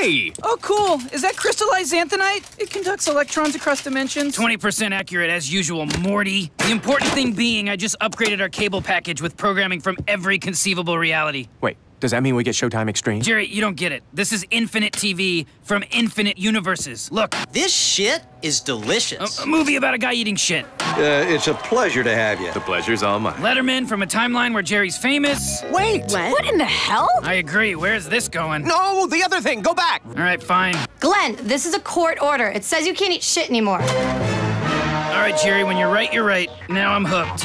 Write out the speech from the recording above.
Hey! Oh, cool. Is that crystallized xanthanite? It conducts electrons across dimensions. 20% accurate as usual, Morty. The important thing being, I just upgraded our cable package with programming from every conceivable reality. Wait, does that mean we get Showtime Extreme? Jerry, you don't get it. This is infinite TV from infinite universes. Look, This shit is delicious. a movie about a guy eating shit. Uh, it's a pleasure to have you. The pleasure's all mine. Letterman from a timeline where Jerry's famous. Wait! What in the hell? I agree. Where's this going? No, the other thing, go back! All right, fine. Glenn, this is a court order. It says you can't eat shit anymore. All right, Jerry, when you're right, you're right. Now I'm hooked.